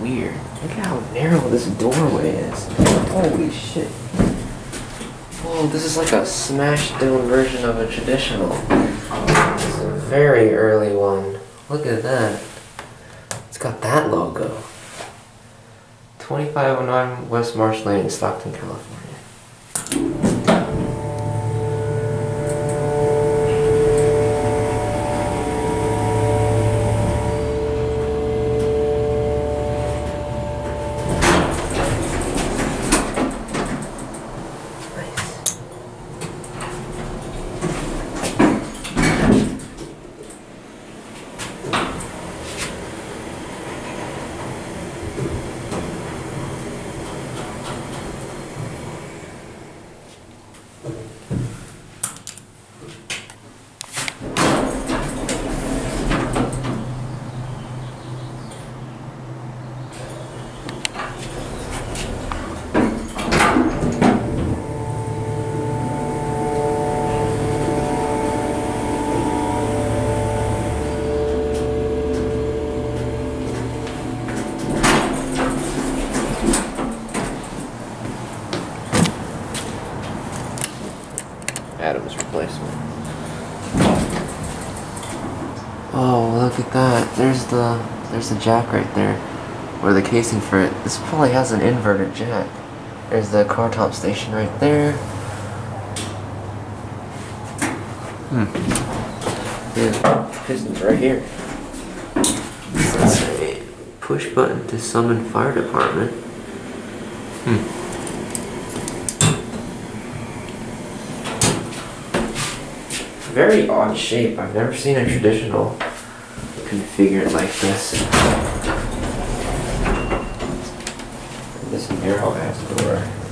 weird. Look at how narrow this doorway is. Holy shit. Oh, this is like a smashed down version of a traditional. It's a very early one. Look at that. It's got that logo. 2509 West March Lane, Stockton, California. Adam's replacement. Oh, look at that. There's the there's the jack right there. Or the casing for it. This probably has an inverted jack. There's the car top station right there. Hmm. Yeah, piston's right here. Let's say push button to summon fire department. Hmm. very odd shape. I've never seen a traditional configured like this. This mural has a door.